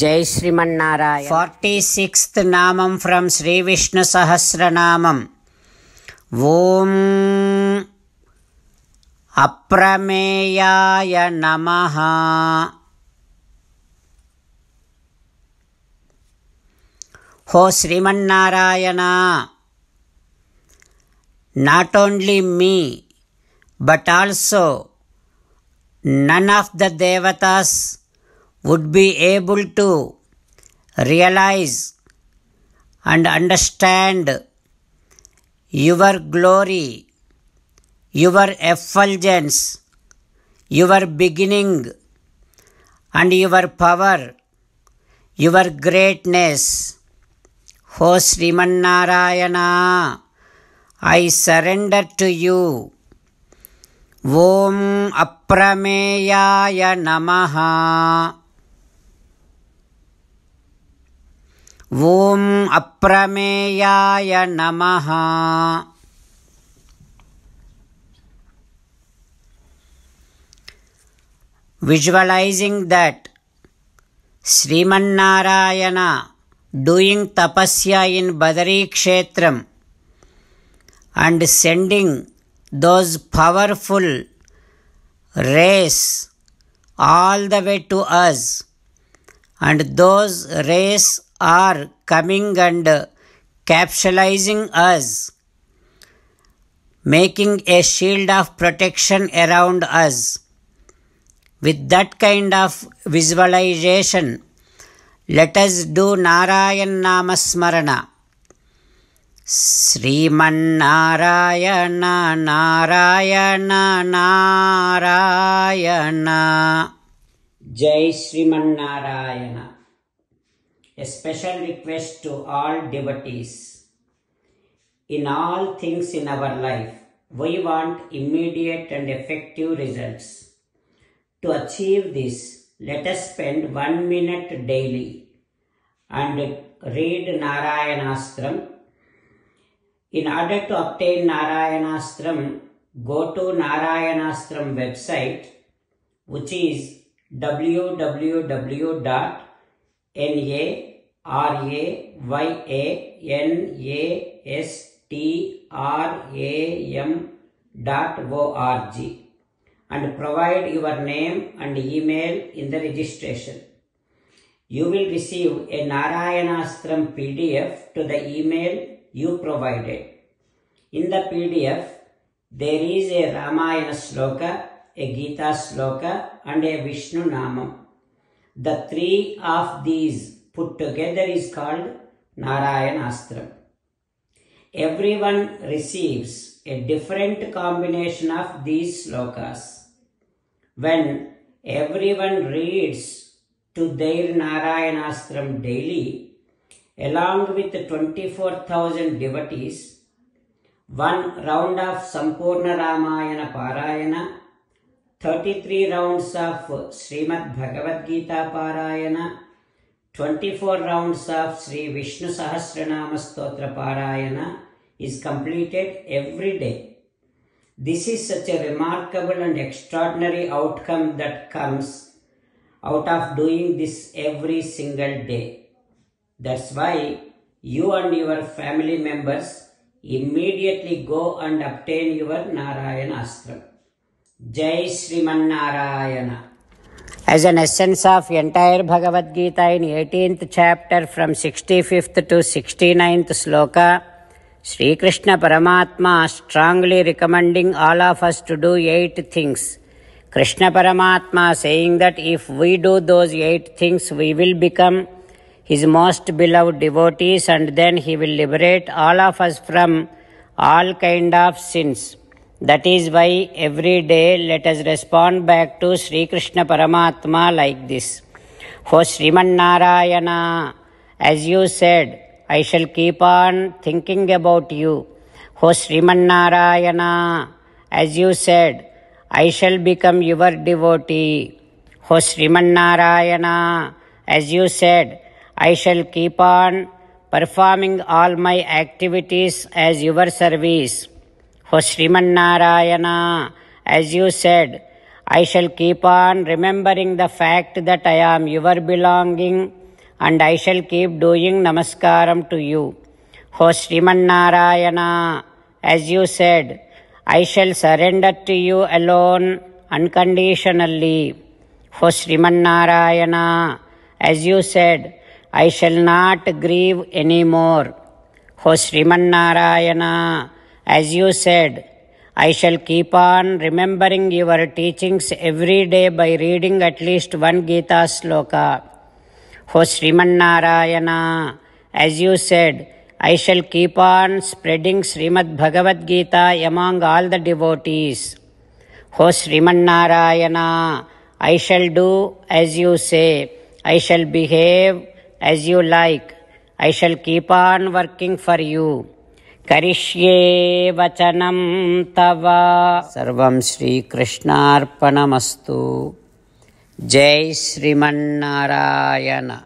జై Srimannarayana forty sixth నామం from Sri Vishnu Sahasranamam ఓం అప్రమేయాయ నమ హో Srimannarayana not only me but also none of the devatas would be able to realize and understand your glory, your effulgence, your beginning, and your power, your greatness. O oh, Srimannarayana, I surrender to you. ॐ अप्रमेयाय नमः ॐ अप्रमेयाय नमः। Visualizing that sri Srimannarayana doing tapasya in Badari Kshetram and sending those powerful rays all the way to us and those rays are coming and capsulizing us making a shield of protection around us with that kind of visualization let us do narayan namasmarana Srimannarayana Narayana Narayana జై Srimannarayana A special request to all devotees. In all things in our life, we want immediate and effective results. To achieve this, let us spend one minute daily and read Narayanastram in order to obtain Narayanastram, go to Narayanastram website, which is www.narayanastram.org and provide your name and email in the registration. You will receive a Narayanastram PDF to the email you provided. In the PDF, there is a Ramayana sloka, a Gita sloka, and a Vishnu Namam. The three of these put together is called Narayanastram. Everyone receives a different combination of these slokas. When everyone reads to their Narayanastram daily, along with 24,000 devotees, one round of Sampurna Ramayana Parayana, 33 rounds of Srimad Bhagavad Gita Parayana, 24 rounds of Sri Vishnu Sahasranama Stotra Parayana is completed every day. This is such a remarkable and extraordinary outcome that comes out of doing this every single day. That's why you and your family members immediately go and obtain your Narayana Astram. Jai As an essence of entire Bhagavad Gita in 18th chapter from 65th to 69th sloka, Sri Krishna Paramatma strongly recommending all of us to do eight things. Krishna Paramatma saying that if we do those eight things, we will become his most beloved devotees and then he will liberate all of us from all kind of sins. That is why every day let us respond back to Sri Krishna Paramatma like this. O Sriman Narayana, as you said, I shall keep on thinking about you. O Sriman Narayana, as you said, I shall become your devotee. O Sriman Narayana, as you said, I shall keep on performing all my activities as your service. O Sriman as you said, I shall keep on remembering the fact that I am your belonging and I shall keep doing namaskaram to you. O Srimannarayana, as you said, I shall surrender to you alone unconditionally. O Srimannarayana, as you said, I shall not grieve anymore. O Srimannarayana, as you said, I shall keep on remembering your teachings every day by reading at least one Gita sloka. O Srimannarayana, as you said, I shall keep on spreading Srimad Bhagavad Gita among all the devotees. O Srimannarayana, I shall do as you say, I shall behave as you like, I shall keep on working for you. కరిష్యే వచనం తవ. సర్వం శ్రీకృష్ణార్పణమస్తు. జై శ్రీమన్నారాయణ.